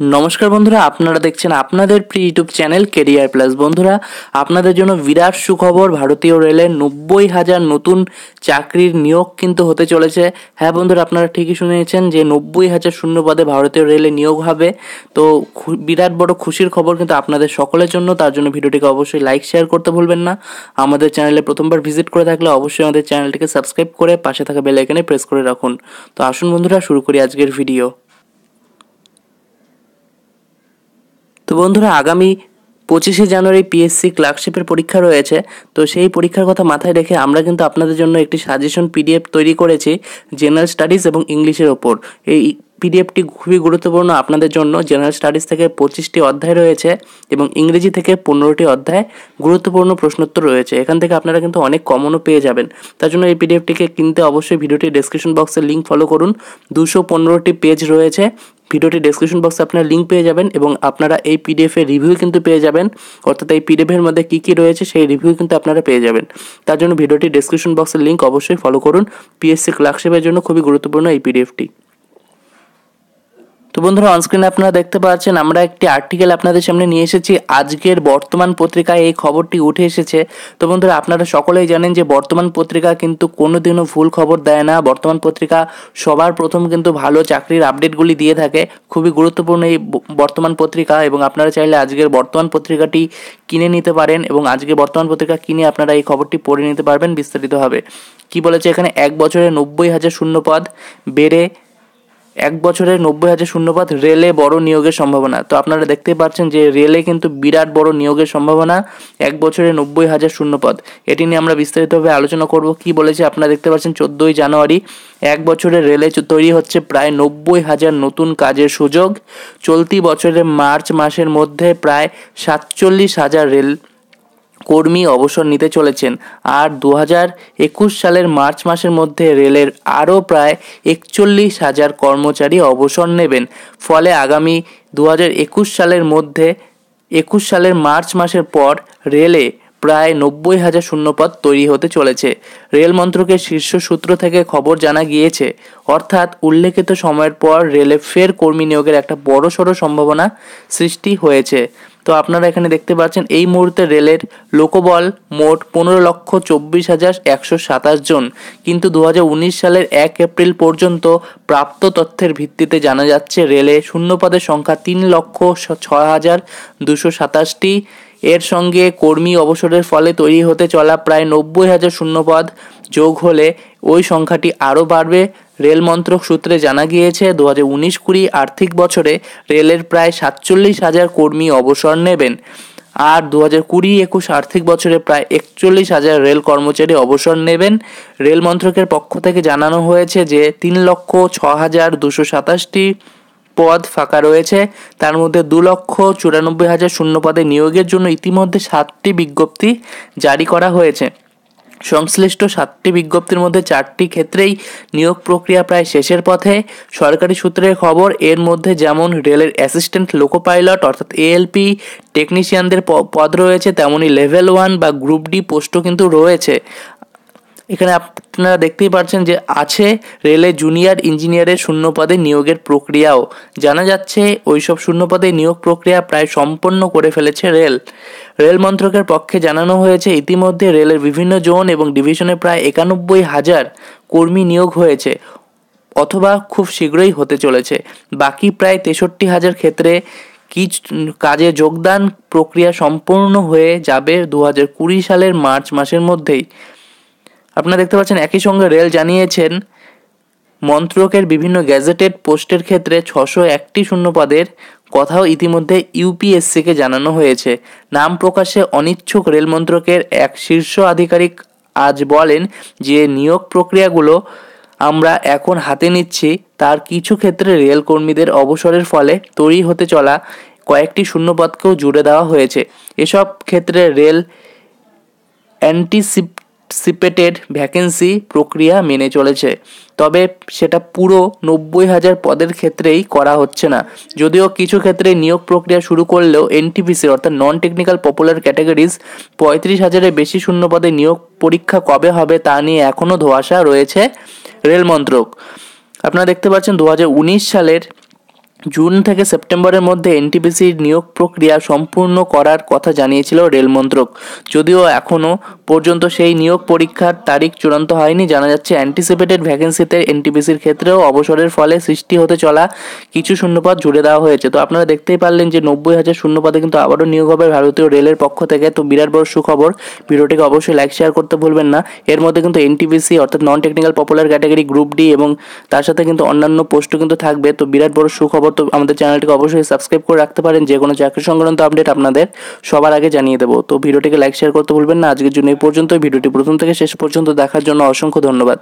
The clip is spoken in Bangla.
নমস্কার বন্ধুরা, আপনারা দেখছেন আপনাদের প্রি ইউটিউব চ্যানেল কেরিয়ার প্লাস বন্ধুরা, আপনাদের জন্য বিরাট সুখবর, ভারতীয় রেলের নব্বই হাজার নতুন চাকরির নিয়োগ কিন্তু হতে চলেছে। হ্যাঁ বন্ধুরা, আপনারা ঠিকই শুনেছেন যে নব্বই হাজার শূন্য পদে ভারতীয় রেলে নিয়োগ হবে। তো বিরাট বড় খুশির খবর কিন্তু আপনাদের সকলের জন্য। তার জন্য ভিডিওটিকে অবশ্যই লাইক শেয়ার করতে ভুলবেন না। আমাদের চ্যানেলে প্রথমবার ভিজিট করে থাকলে অবশ্যই আমাদের চ্যানেলটিকে সাবস্ক্রাইব করে পাশে থাকা বেল আইকনে প্রেস করে রাখুন। তো আসুন বন্ধুরা, শুরু করি আজকের ভিডিও তো বন্ধুরা, আগামী পঁচিশে জানুয়ারি পিএসসি ক্লার্কশিপের পরীক্ষা রয়েছে। তো সেই পরীক্ষার কথা মাথায় রেখে আমরা কিন্তু আপনাদের জন্য একটি সাজেশন পিডিএফ তৈরি করেছি জেনারেল স্টাডিজ এবং ইংলিশের ওপর। এই পিডিএফটি খুবই গুরুত্বপূর্ণ আপনাদের জন্য। জেনারেল স্টাডিজ থেকে পঁচিশটি অধ্যায় রয়েছে এবং ইংরেজি থেকে পনেরোটি অধ্যায় গুরুত্বপূর্ণ প্রশ্নোত্তর রয়েছে। এখান থেকে আপনারা কিন্তু অনেক কমনও পেয়ে যাবেন। তার জন্য এই পিডিএফটিকে কিনতে অবশ্যই ভিডিওটি ডেসক্রিপশন বক্সে লিঙ্ক ফলো করুন। দুশো পনেরোটি পেজ রয়েছে। ভিডিওটি ডেসক্রিপশন বক্সে আপনারা লিঙ্ক পেয়ে যাবেন এবং আপনারা এই পিডিএফের রিভিউ কিন্তু পেয়ে যাবেন। অর্থাৎ এই পিডিএফের মধ্যে কী কী রয়েছে সেই রিভিউ কিন্তু আপনারা পেয়ে যাবেন। তার জন্য ভিডিওটি ডেসক্রিপশন বক্সের লিঙ্ক অবশ্যই ফলো করুন। পিএসসি ক্লার্কশিপের জন্য খুবই গুরুত্বপূর্ণ এই পিডিএফটি বন্ধুরা অনস্ক্রিনে আপনারা দেখতে পাচ্ছেন, আমরা একটি আর্টিকেল আপনাদের সামনে নিয়ে এসেছি। আজকের বর্তমান পত্রিকায় এই খবরটি উঠে এসেছে। তো বন্ধুরা, আপনারা সকলেই জানেন যে বর্তমান পত্রিকা কিন্তু কোনোদিনও ভুল খবর দেয় না। বর্তমান পত্রিকা সবার প্রথম কিন্তু ভালো চাকরির আপডেটগুলি দিয়ে থাকে। খুবই গুরুত্বপূর্ণ এই বর্তমান পত্রিকা এবং আপনারা চাইলে আজকের বর্তমান পত্রিকাটি কিনে নিতে পারেন এবং আজকে বর্তমান পত্রিকা কিনে আপনারা এই খবরটি পড়ে নিতে পারবেন বিস্তারিতভাবে। কি বলেছে এখানে? এক বছরে নব্বই হাজার শূন্য পদ বেড়ে এক বছরে নব্বই হাজার শূন্যপদ রেলে বড় নিয়োগের সম্ভাবনা। তো আপনারা দেখতেই পাচ্ছেন যে রেলে কিন্তু বিরাট বড় নিয়োগের সম্ভাবনা, এক বছরে নব্বই হাজার শূন্যপদ এটি নিয়ে আমরা বিস্তারিতভাবে আলোচনা করব, কি বলেছে আপনারা দেখতে পাচ্ছেন চোদ্দোই জানুয়ারি। এক বছরে রেলে তৈরি হচ্ছে প্রায় নব্বই হাজার নতুন কাজের সুযোগ। চলতি বছরের মার্চ মাসের মধ্যে প্রায় সাতচল্লিশ হাজার রেল কর্মী অবসর নিতে চলেছেন। আর দু হাজার একুশ সালের মার্চ মাসের মধ্যে রেলের আরও প্রায় একচল্লিশ হাজার কর্মচারী অবসর নেবেন। ফলে আগামী দু হাজার একুশ সালের মধ্যে, একুশ সালের মার্চ মাসের পর রেলে প্রায় নব্বই হাজার শূন্যপদ তৈরি হতে চলেছে। রেল মন্ত্রকের শীর্ষ সূত্র থেকে খবর জানা গিয়েছে, অর্থাৎ উল্লেখিত সময়ের পর রেলে ফের কর্মী নিয়োগের একটা বড়সড় সম্ভাবনা সৃষ্টি হয়েছে। তো আপনারা এখানে দেখতে পাচ্ছেন, এই মুহূর্তে রেলের লোকবল মোট পনেরো লক্ষ চব্বিশ হাজার একশো সাতাশ জন। কিন্তু দু হাজার উনিশ সালের এক এপ্রিল পর্যন্ত প্রাপ্ত তথ্যের ভিত্তিতে জানা যাচ্ছে, রেলে শূন্যপদের সংখ্যা তিন লক্ষ ছয় হাজার দুশো সাতাশটি। এর সঙ্গে কর্মী অবসরের ফলে তৈরি হতে চলা প্রায় নব্বই হাজার শূন্যপদ যোগ হলে ওই সংখ্যাটি আরও বাড়বে। রেল মন্ত্রক সূত্রে জানা গিয়েছে দু হাজার উনিশ কুড়ি আর্থিক বছরে রেলের প্রায় সাতচল্লিশ হাজার কর্মী অবসর নেবেন আর দু হাজার কুড়ি একুশ আর্থিক বছরে প্রায় একচল্লিশ হাজার রেল কর্মচারী অবসর নেবেন। রেল মন্ত্রকের পক্ষ থেকে জানানো হয়েছে যে, তিন লক্ষ ছ হাজার দুশো সাতাশটি পদ ফাঁকা রয়েছে। তার মধ্যে দু লক্ষ চুরানব্বই হাজার শূন্য পদে নিয়োগের জন্য ইতিমধ্যে সাতটি বিজ্ঞপ্তি জারি করা হয়েছে। সংশ্লিষ্ট সাতটি বিজ্ঞপ্তির মধ্যে চারটি ক্ষেত্রেই নিয়োগ প্রক্রিয়া প্রায় শেষের পথে। সরকারি সূত্রের খবর, এর মধ্যে যেমন রেলের অ্যাসিস্ট্যান্ট লোকো পাইলট অর্থাৎ এএলপি, টেকনিশিয়ানদের পদ রয়েছে তেমনই লেভেল ওয়ান বা গ্রুপ ডি পোস্টও কিন্তু রয়েছে। এখানে আপনারা দেখতেই পাচ্ছেন যে আছে রেলে জুনিয়র ইঞ্জিনিয়ারের শূন্যপদে নিয়োগের প্রক্রিয়াও। জানা যাচ্ছে ওইসব শূন্যপদে নিয়োগ প্রক্রিয়া প্রায় সম্পন্ন করে ফেলেছে রেল। রেল মন্ত্রকের পক্ষে জানানো হয়েছে, ইতিমধ্যে রেলের বিভিন্ন জোন এবং ডিভিশনে প্রায় একানব্বই হাজার কর্মী নিয়োগ হয়েছে, অথবা খুব শীঘ্রই হতে চলেছে। বাকি প্রায় তেষট্টি হাজার ক্ষেত্রে কি কাজে যোগদান প্রক্রিয়া সম্পূর্ণ হয়ে যাবে দু হাজার কুড়ি সালের মার্চ মাসের মধ্যেই। আপনারা দেখতে পাচ্ছেন একই সঙ্গে রেল জানিয়েছেন, মন্ত্রকের বিভিন্ন গ্যাজেটেড পোস্টের ক্ষেত্রে ছশো একটি শূন্যপদের কথাও ইতিমধ্যে ইউপিএসসিকে জানানো হয়েছে। নাম প্রকাশে অনিচ্ছুক রেল মন্ত্রকের এক শীর্ষ আধিকারিক আজ বলেন যে, নিয়োগ প্রক্রিয়াগুলো আমরা এখন হাতে নিচ্ছি, তার কিছু ক্ষেত্রে রেল কর্মীদের অবসরের ফলে তৈরি হতে চলা কয়েকটি শূন্যপদকেও জুড়ে দেওয়া হয়েছে। এসব ক্ষেত্রে রেল অ্যান্টিসিপ সিপেটেড ভ্যাকেন্সি প্রক্রিয়া মেনে চলেছে। তবে সেটা পুরো নব্বই হাজার পদের ক্ষেত্রেই করা হচ্ছে না। যদিও কিছু ক্ষেত্রে নিয়োগ প্রক্রিয়া শুরু করলেও এনটিপিসি অর্থাৎ নন টেকনিক্যাল পপুলার ক্যাটাগরিজ পঁয়ত্রিশ হাজারের বেশি শূন্য পদে নিয়োগ পরীক্ষা কবে হবে তা নিয়ে এখনও ধোয়াশা রয়েছে রেল মন্ত্রক আপনারা দেখতে পাচ্ছেন দু হাজার উনিশ সালের জুন থেকে সেপ্টেম্বরের মধ্যে এনটিপিসির নিয়োগ প্রক্রিয়া সম্পূর্ণ করার কথা জানিয়েছিল রেল মন্ত্রক। যদিও এখনও পর্যন্ত সেই নিয়োগ পরীক্ষার তারিখ চূড়ান্ত হয়নি, জানা যাচ্ছে অ্যান্টিসিপেটেড ভ্যাকেন্সিতে এনটিপিসির ক্ষেত্রেও অবসরের ফলে সৃষ্টি হতে চলা কিছু শূন্যপদ জুড়ে দেওয়া হয়েছে। তো আপনারা দেখতেই পারলেন যে নব্বই হাজার শূন্যপদে কিন্তু আবারও নিয়োগ হবে ভারতীয় রেলের পক্ষ থেকে। তো বিরাট বড় সুখবর, ভিডিওটিকে অবশ্যই লাইক, শেয়ার করতে ভুলবেন না। এর মধ্যে কিন্তু এনটিপিসি অর্থাৎ non technical popular category group D এবং তার সাথে কিন্তু অন্যান্য পোস্টও কিন্তু থাকবে। তো বিরাট বড় সুখবর তো আমাদের চ্যানেলটিকে অবশ্যই সাবস্ক্রাইব করে রাখতে পারেন। যে কোনো চাকরি সংক্রান্ত আপডেট আপনাদের সবার আগে জানিয়ে দেবো। তো ভিডিওটিকে লাইক শেয়ার করতে ভুলবেন না। আজকের জন্য এই পর্যন্ত ভিডিওটি প্রথম থেকে শেষ পর্যন্ত দেখার জন্য অসংখ্য ধন্যবাদ।